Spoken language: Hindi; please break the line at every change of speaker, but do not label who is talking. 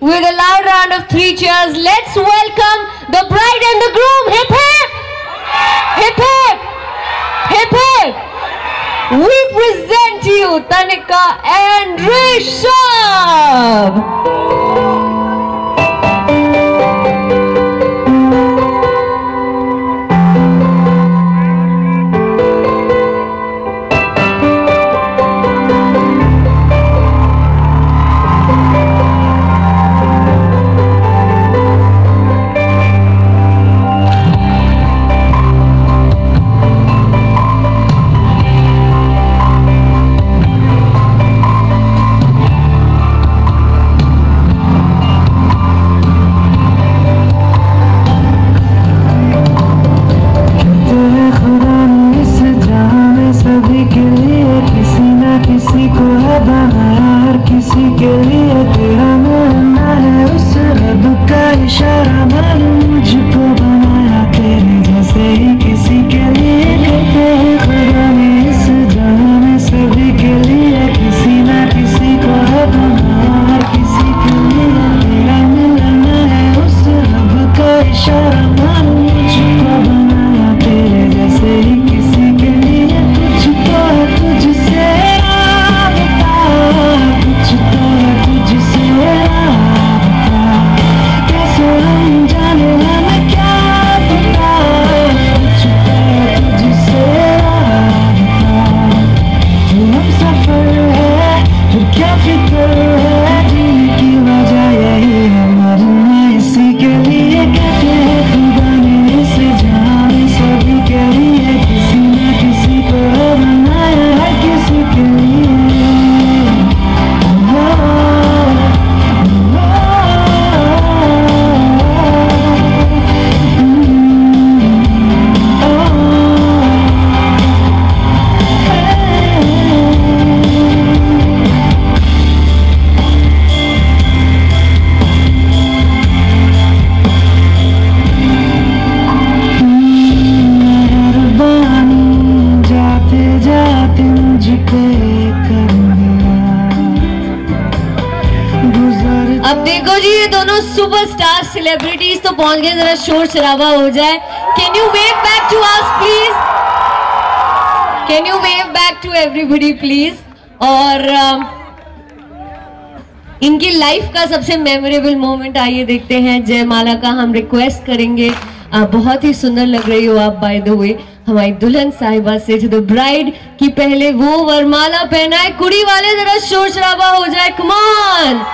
With a loud round of three cheers, let's welcome the bride and the groom. Hip hip! Hip hip! Hip hip! We present to you Tanika and Rishabh.
तेरा उस रब का इशारा मालूम मुझको बनाया तेरे जैसे ही
देखो जी ये दोनों सुपरस्टार सेलिब्रिटीज तो पहुँच गए जरा शोर शराबा हो जाए। Can you wave back to us please can you wave back to everybody please और अम, इनकी लाइफ का सबसे मेमोरेबल मोमेंट आइए देखते हैं। जयमाला का हम रिक्वेस्ट करेंगे। आप बहुत ही सुंदर लग रही हो आप बाय द वे हमारी दुल्हन साहिबा से जो ब्राइड की पहले वो वरमाला पहनाए। कुड़ी वाले जरा शोर शराबा हो जाए। कमान